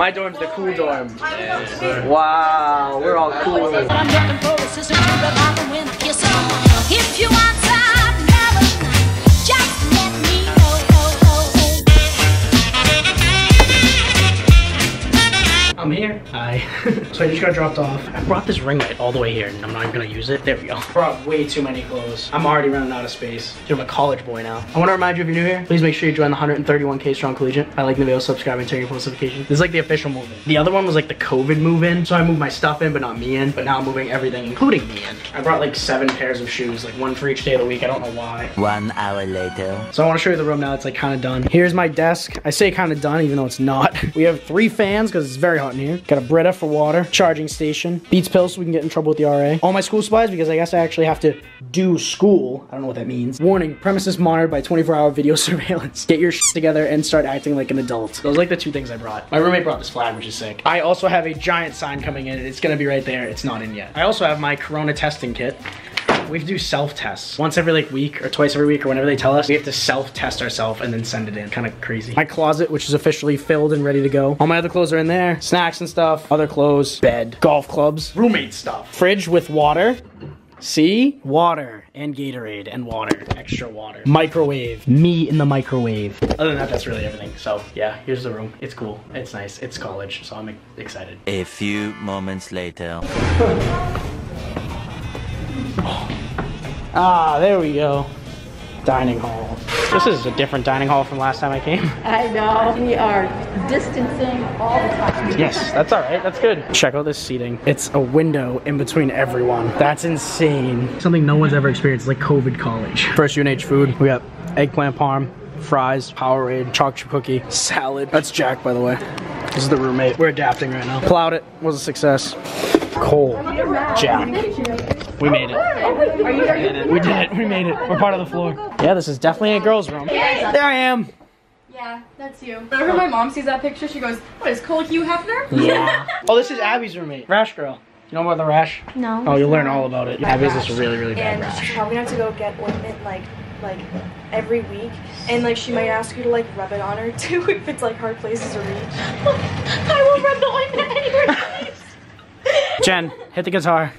My dorm's the cool dorm. Wow, we're all cool. I'm here. Hi. so I just got dropped off. I brought this ring light all the way here and I'm not even gonna use it. There we go. Brought way too many clothes. I'm already running out of space. Dude, I'm a college boy now. I wanna remind you if you're new here, please make sure you join the 131k strong Colegion by liking the video, subscribing, turning your post notifications. This is like the official move-in. The other one was like the COVID move-in. So I moved my stuff in, but not me in. But now I'm moving everything, including me in. I brought like seven pairs of shoes, like one for each day of the week. I don't know why. One hour later. So I want to show you the room now. It's like kind of done. Here's my desk. I say kind of done, even though it's not. We have three fans because it's very hot in here. Got a Brita for water, charging station, Beats pills so we can get in trouble with the RA. All my school supplies because I guess I actually have to do school. I don't know what that means. Warning: premises monitored by 24-hour video surveillance. Get your shit together and start acting like an adult. Those are like the two things I brought. My roommate brought this flag, which is sick. I also have a giant sign coming in. It's gonna be right there. It's not in yet. I also have my Corona testing kit. We have to do self-tests once every like week or twice every week or whenever they tell us. We have to self-test ourselves and then send it in. Kind of crazy. My closet, which is officially filled and ready to go. All my other clothes are in there. Snacks and stuff. Other clothes. Bed. Golf clubs. Roommate stuff. Fridge with water. See? Water and Gatorade and water. Extra water. Microwave. Me in the microwave. Other than that, that's really everything. So yeah, here's the room. It's cool. It's nice. It's college, so I'm excited. A few moments later. Ah, there we go. Dining hall. This is a different dining hall from last time I came. I know. We are distancing all the time. Yes, that's all right. That's good. Check out this seating. It's a window in between everyone. That's insane. Something no one's ever experienced, like COVID college. First UNH food. We got eggplant parm, fries, Powerade, chocolate chip cookie, salad. That's Jack, by the way. This is the roommate. We're adapting right now. Plowed it. Was a success. Cold. Jack. We made it. We did it. We made it. We're part of the floor. Yeah, this is definitely a girl's room. There I am. Yeah, that's you. Whenever my mom sees that picture, she goes, What is Cole Hugh Hefner? Yeah. oh, this is Abby's roommate. Rash girl. You know about the rash? No. Oh, you'll learn all about it. Abby has this really, really bad and she's rash. probably gonna have to go get ointment like like every week and like she might ask you to like rub it on her too if it's like hard places to reach. I will rub the ointment anywhere. Jen, hit the guitar.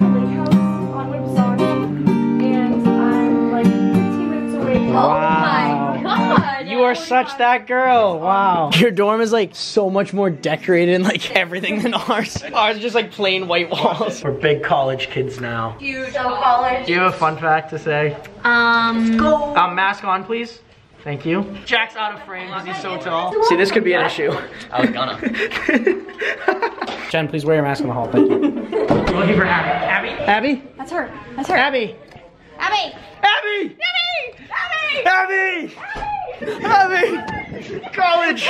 Lake house on Whipsawed and I'm like 15 minutes away. Wow. Oh my God. You are such that girl. Wow. Your dorm is like so much more decorated and like everything than ours. Ours is just like plain white walls. We're big college kids now. Huge college. Do you have a fun fact to say? Um. Go. Um, mask on, please. Thank you. Jack's out of frame because he's so tall. See, this could be an issue. I was gonna. Jen, please wear your mask in the hall. Thank you. We're looking for Abby. Abby? Abby? That's her. That's her. Abby? Abby. Abby! Abby. Abby! Abby! College!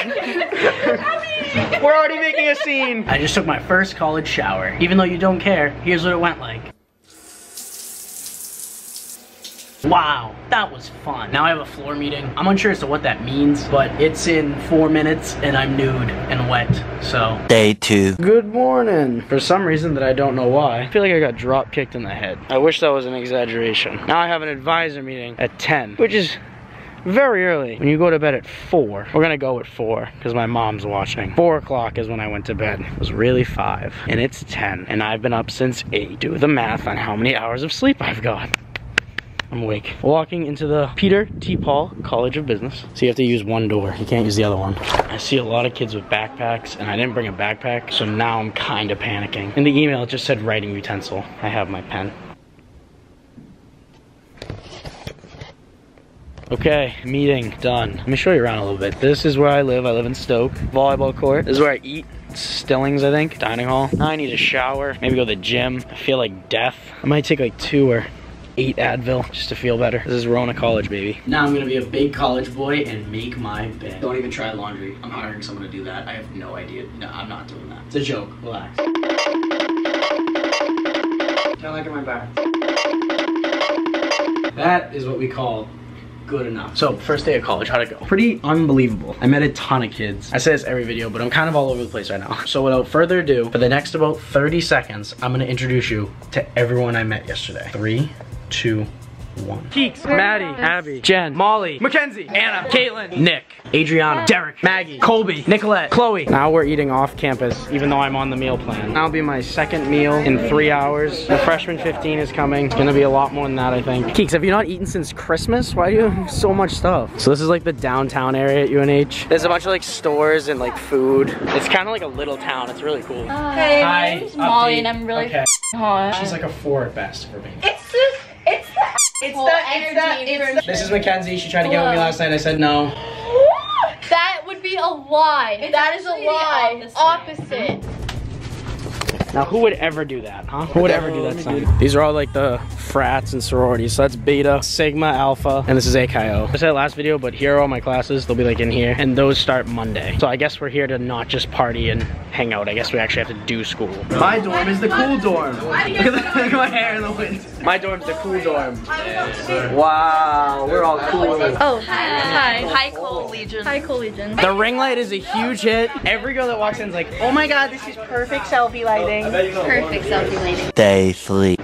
We're already making a scene. I just took my first college shower. Even though you don't care, here's what it went like. Wow, that was fun. Now I have a floor meeting. I'm unsure as to what that means, but it's in four minutes and I'm nude and wet, so. Day two. Good morning. For some reason that I don't know why, I feel like I got drop kicked in the head. I wish that was an exaggeration. Now I have an advisor meeting at 10, which is very early. When you go to bed at 4, we're gonna go at 4 because my mom's watching. 4 o'clock is when I went to bed. It was really 5, and it's 10, and I've been up since 8. Do the math on how many hours of sleep I've got. I'm awake. Walking into the Peter T. Paul College of Business. So you have to use one door. You can't use the other one. I see a lot of kids with backpacks and I didn't bring a backpack. So now I'm kind of panicking. In the email, it just said writing utensil. I have my pen. Okay, meeting done. Let me show you around a little bit. This is where I live. I live in Stoke. Volleyball court. This is where I eat. Stillings, I think. Dining hall. Now I need a shower. Maybe go to the gym. I feel like death. I might take like two or eight Advil just to feel better. This is Rona College, baby. Now I'm gonna be a big college boy and make my bed. Don't even try laundry. I'm hiring someone to do that. I have no idea. No, I'm not doing that. It's a joke. Relax. Don't like my back. That is what we call good enough. So first day of college, how'd it go? Pretty unbelievable. I met a ton of kids. I say this every video, but I'm kind of all over the place right now. So without further ado, for the next about 30 seconds, I'm gonna introduce you to everyone I met yesterday. Three, two, one. Keeks, Maddie, Abby, Jen, Molly, Mackenzie, Anna, Caitlin, Nick, Adriana, Derek, Maggie, Colby, Nicolette, Chloe. Now we're eating off campus, even though I'm on the meal plan. That'll be my second meal in three hours. The freshman 15 is coming. It's gonna be a lot more than that, I think. Keeks, have you not eaten since Christmas? Why do you have so much stuff? So this is like the downtown area at UNH. There's a bunch of like stores and like food. It's kind of like a little town. It's really cool. Hey, Hi, my name's Molly, update. and I'm really Okay. hot. She's like a four at best for me. It's the, it's the, it's Whole the, it's the, energy it's for- the. This is Mackenzie. She tried to get with me last night. I said no. That would be a lie. that is a actually the lie. Opposite. Now, who would ever do that, huh? Who would ever do that sign? These are all like the frats and sororities. So that's Beta, Sigma, Alpha, and this is AKO. I said last video, but here are all my classes. They'll be like in here, and those start Monday. So I guess we're here to not just party and hang out. I guess we actually have to do school. My dorm is the cool dorm. Look at, the, look at my hair in the wind. My dorm's the cool dorm. Wow, we're all cool. Oh, hi. Hi, Colegion. Hi, Colegion. The ring light is a huge hit. Every girl that walks in is like, oh my god, this is perfect selfie lighting. Perfect selfie lighting. Day three.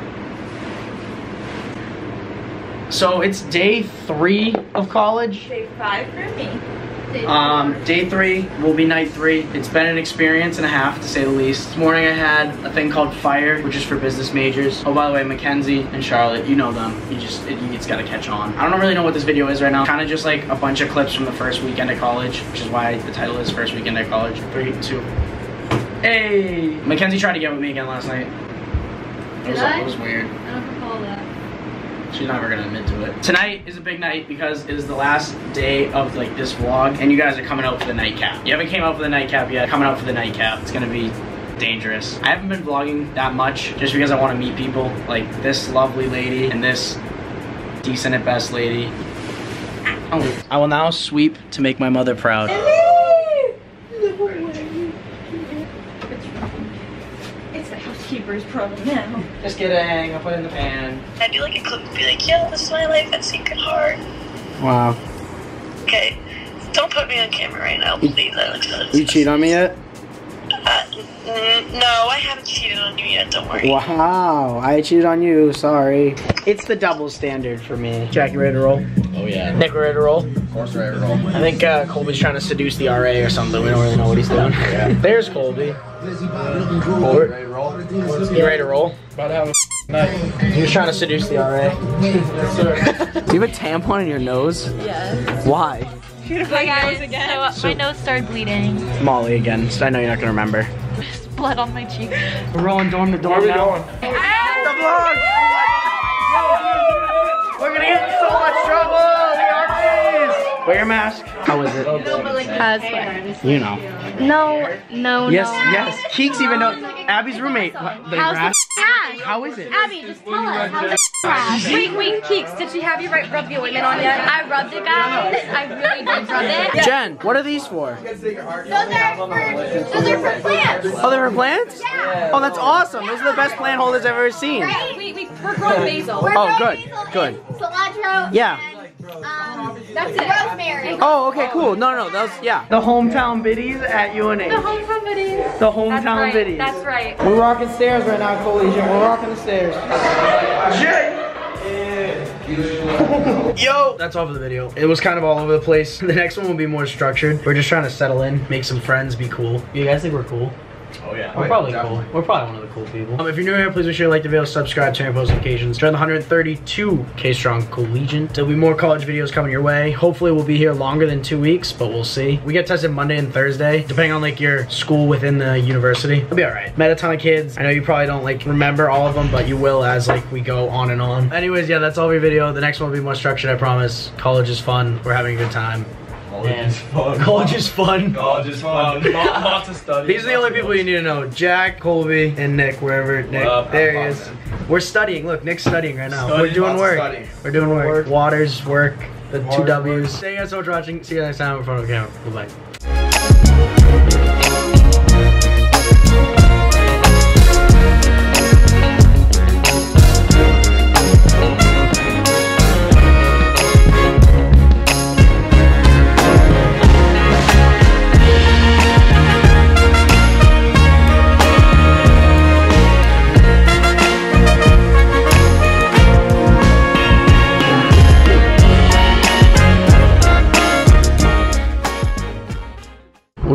So it's day three of college. Day five for me. Um, day three will be night three. It's been an experience and a half to say the least. This morning I had a thing called Fire, which is for business majors. Oh, by the way, Mackenzie and Charlotte, you know them. You just, it, it's gotta catch on. I don't really know what this video is right now. Kind of just like a bunch of clips from the first weekend of college, which is why the title is First Weekend at College. Three, two. Hey! Mackenzie tried to get with me again last night. It was, I? it was weird. I don't recall that. She's never gonna admit to it. Tonight is a big night because it is the last day of like this vlog, and you guys are coming out for the nightcap. You haven't came out for the nightcap yet. Coming out for the nightcap. It's gonna be dangerous. I haven't been vlogging that much just because I want to meet people like this lovely lady and this decent at best lady. Oh, I will now sweep to make my mother proud. It's the now. Just kidding. I'll put it in the pan. I'd do like a clip and be like, yo, this is my life at Sacred Heart. Wow. Okay, don't put me on camera right now, please. I like that. You cheat on me yet? Uh, no, I haven't cheated on you yet. Don't worry. Wow, I cheated on you. Sorry. It's the double standard for me. Jackie, ready to roll? Oh yeah, Nick, ready to roll? of course we're roll. I think uh, Colby's trying to seduce the RA or something. We don't really know what he's doing. There's Colby. Colby, Ready to roll? you ready to roll? About to have a night. He was trying to seduce the RA. Yes, sir. Do you have a tampon in your nose? Yes. Why? Hi guys. So, my nose started bleeding. Molly again. I know you're not gonna remember. There's blood on my cheek. We're rolling dorm to dorm Where are we now. going? Ah! The vlog! We're gonna get in so much trouble! The RAs! Wear your mask. How is it? Has fun. You know. No, no, Yes, no. yes. Yes. Keeks even know. Abby's roommate. The How's grass. the cash? How is it? Abby, just tell us. How's the cash? Wait, wait, Keeks, did she have you right, rub the ointment on yet? I rubbed it, guys. I really did rub it. Jen, what are these for? Those are for, those are for plants. Oh, they're for plants? Oh, that's awesome. Those are the best plant holders I've ever seen. We, we, we're growing basil. Oh, we're Oh, growing good, basil good. Cilantro. Yeah. And, um, That's it. rosemary. Oh, okay, cool. No, no, no, that was, yeah. The hometown biddies at UNH. The hometown biddies. The That's hometown right. biddies. That's right. We're rocking stairs right now, Colegion. We're rocking the stairs. Jay! Yo! That's all for the video. It was kind of all over the place. The next one will be more structured. We're just trying to settle in, make some friends, be cool. You guys think we're cool? Oh yeah. We're probably cool. We're probably one of the cool people. Um, if you're new here, please make sure you like the video, subscribe, turn on post notifications. Join the 132k strong Colegion. There'll be more college videos coming your way. Hopefully, we'll be here longer than two weeks, but we'll see. We get tested Monday and Thursday, depending on like your school within the university. It'll be all right. Met a ton of kids. I know you probably don't like remember all of them, but you will as like we go on and on. Anyways, yeah, that's all for your video. The next one will be more structured, I promise. College is fun. We're having a good time. College is fun. College is fun. College is fun. Lot- Lots of study. These are the only people you need to know. Jack, Colby, and Nick, wherever Nick. up? there he is. fun, We're studying. Look, Nick's studying right now. Studying, We're doing work. We're doing work. Work. Waters, work, the two W's. work. Thank you guys so much for watching. See you next time in front of the camera. Goodbye.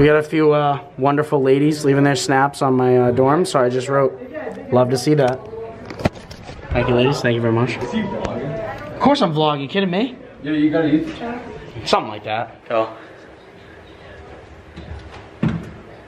Got a few uh, wonderful ladies leaving their snaps on my uh, dorm, so I just wrote, love to see that. Thank you, ladies. Thank you very much. Of course I'm vlogging. You kidding me? Yeah, you got a YouTube channel? Something like that. Go.